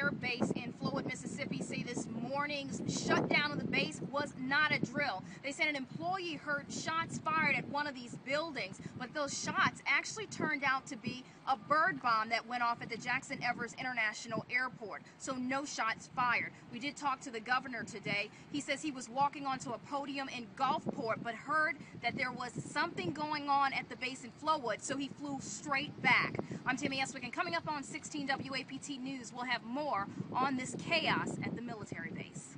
Air Base in Flowood, Mississippi say this morning's shutdown of the base not a drill. They said an employee heard shots fired at one of these buildings, but those shots actually turned out to be a bird bomb that went off at the Jackson Evers International Airport. So no shots fired. We did talk to the governor today. He says he was walking onto a podium in Gulfport, but heard that there was something going on at the base in Flowood, so he flew straight back. I'm Tammy Eswick, and coming up on 16 WAPT News, we'll have more on this chaos at the military base.